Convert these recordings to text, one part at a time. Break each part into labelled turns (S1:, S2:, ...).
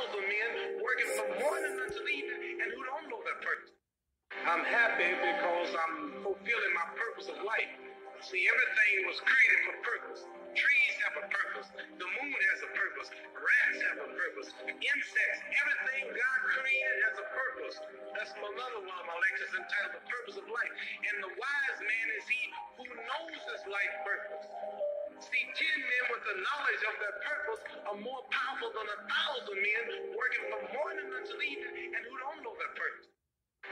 S1: thousand men working from morning until evening and who don't know their purpose. I'm happy because I'm fulfilling my purpose of life. See, everything was created for purpose. Trees have a purpose. The moon has a purpose. Rats have a purpose. Insects, everything God created has a purpose. That's another one of my lectures entitled The Purpose of Life. And the wise man is he who knows his life purpose. Ten men with the knowledge of their purpose are more powerful than a thousand men working from morning until evening and who don't know their purpose.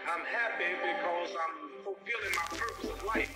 S1: I'm happy because I'm fulfilling my purpose of life.